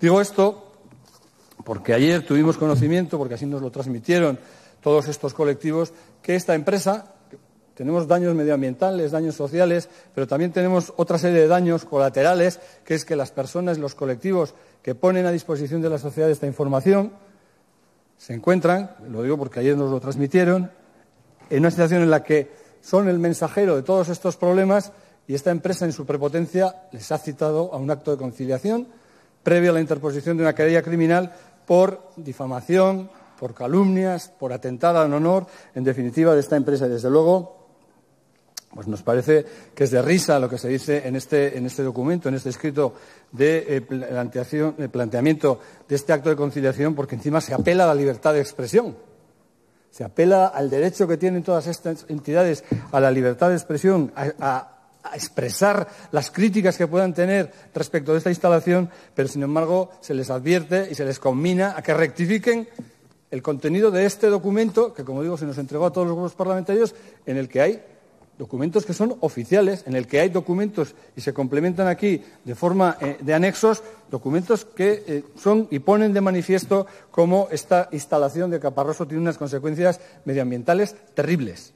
Digo esto porque ayer tuvimos conocimiento, porque así nos lo transmitieron todos estos colectivos, que esta empresa, tenemos daños medioambientales, daños sociales, pero también tenemos otra serie de daños colaterales, que es que las personas, los colectivos que ponen a disposición de la sociedad esta información, se encuentran, lo digo porque ayer nos lo transmitieron, en una situación en la que son el mensajero de todos estos problemas y esta empresa en su prepotencia les ha citado a un acto de conciliación previo a la interposición de una querella criminal por difamación, por calumnias, por atentar al honor, en definitiva, de esta empresa. Y, desde luego, pues nos parece que es de risa lo que se dice en este, este documento, en este escrito de eh, planteamiento de este acto de conciliación, porque encima se apela a la libertad de expresión. Se apela al derecho que tienen todas estas entidades a la libertad de expresión, a expresar las críticas que puedan tener respecto de esta instalación, pero sin embargo se les advierte y se les conmina a que rectifiquen el contenido de este documento, que como digo se nos entregó a todos los grupos parlamentarios, en el que hay documentos que son oficiales, en el que hay documentos y se complementan aquí de forma eh, de anexos, documentos que eh, son y ponen de manifiesto cómo esta instalación de Caparroso tiene unas consecuencias medioambientales terribles.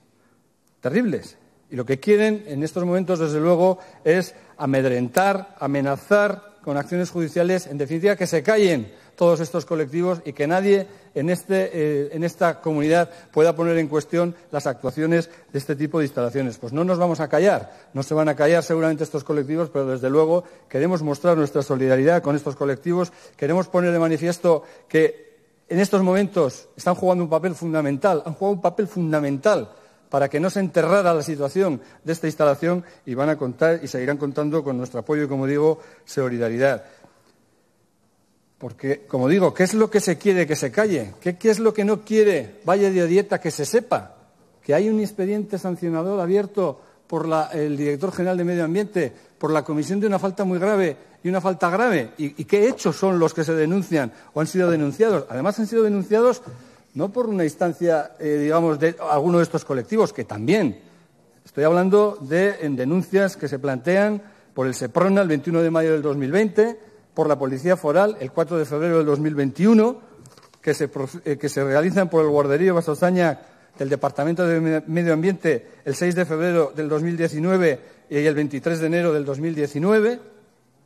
Terribles. Y lo que quieren en estos momentos, desde luego, es amedrentar, amenazar con acciones judiciales, en definitiva, que se callen todos estos colectivos y que nadie este, eh, en, esta comunidad pueda poner en cuestión las actuaciones de este tipo de instalaciones. Pues no nos vamos a callar, no se van a callar seguramente estos colectivos, pero desde luego queremos mostrar nuestra solidaridad con estos colectivos, queremos poner de manifiesto que en estos momentos están jugando un papel fundamental, han jugado un papel fundamental para que no se enterrara la situación de esta instalación y van a contar y seguirán contando con nuestro apoyo y, como digo, solidaridad. Porque, como digo, ¿qué es lo que se quiere que se calle? ¿Qué, es lo que no quiere Valle de Dieta que se sepa? Que hay un expediente sancionador abierto por el director general de Medio Ambiente por la comisión de una falta muy grave y una falta grave. ¿Y, qué hechos son los que se denuncian o han sido denunciados? Además, han sido denunciados no por una instancia, eh, digamos, de alguno de estos colectivos, que también. Estoy hablando de denuncias que se plantean por el SEPRONA el 21 de mayo del 2020 por la Policía Foral el 4 de febrero del 2021, que se, eh, que se realizan por el Guarderío Basozaña del Departamento de Medio Ambiente el 6 de febrero del 2019 y el 23 de enero del 2019,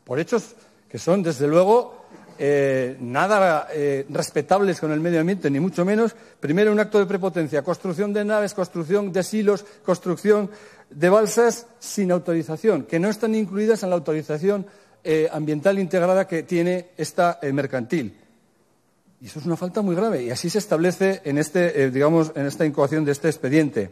por hechos que son, desde luego, eh, nada eh, respetables con el medio ambiente, ni mucho menos. Primero, un acto de prepotencia, construcción de naves, construcción de silos, construcción de balsas sin autorización, que no están incluidas en la autorización eh, ambiental integrada que tiene esta mercantil. Y eso es una falta muy grave. Y así se establece en, este, digamos, en esta incoación de este expediente.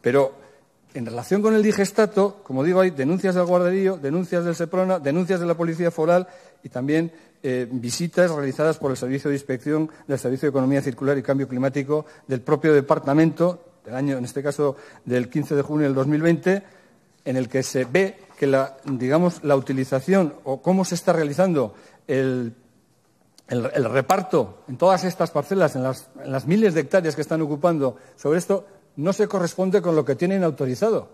Pero en relación con el digestato, como digo, hay denuncias del guarderío, denuncias del SEPRONA, denuncias de la Policía Foral y también visitas realizadas por el Servicio de Inspección del Servicio de Economía Circular y Cambio Climático del propio departamento, del año, en este caso, del 15 de junio del 2020, en el que se ve que la, digamos, la utilización o cómo se está realizando el, reparto en todas estas parcelas, en las, miles de hectáreas que están ocupando sobre esto, no se corresponde con lo que tienen autorizado.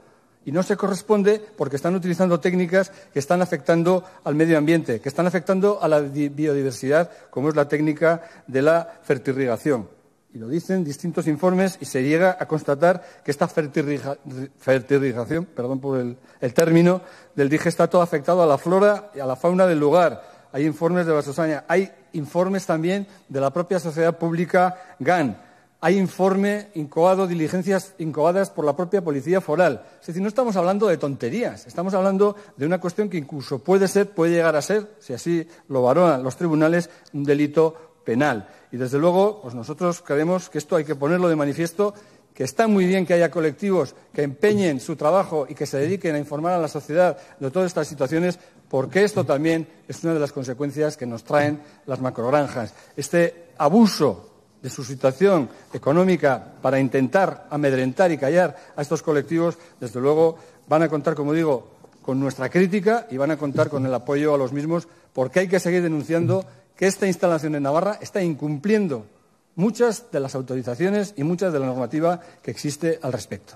Y no se corresponde porque están utilizando técnicas que están afectando al medio ambiente, que están afectando a la biodiversidad, como es la técnica de la fertirrigación y lo dicen distintos informes, y se llega a constatar que esta fertilización, perdón por el, término, del digestato ha afectado a la flora y a la fauna del lugar. Hay informes de Basosaña, hay informes también de la propia sociedad pública GAN, hay informe incoado, diligencias incoadas por la propia Policía Foral. Es decir, no estamos hablando de tonterías, estamos hablando de una cuestión que incluso puede ser, puede llegar a ser, si así lo valoran los tribunales, un delito penal. Y desde luego, pues nosotros creemos que esto hay que ponerlo de manifiesto, que está muy bien que haya colectivos que empeñen su trabajo y que se dediquen a informar a la sociedad de todas estas situaciones, porque esto también es una de las consecuencias que nos traen las macrogranjas. Este abuso de su situación económica para intentar amedrentar y callar a estos colectivos, desde luego van a contar, como digo, con nuestra crítica y van a contar con el apoyo a los mismos, porque hay que seguir denunciando que esta instalación en Navarra está incumpliendo muchas de las autorizaciones y muchas de la normativa que existe al respecto.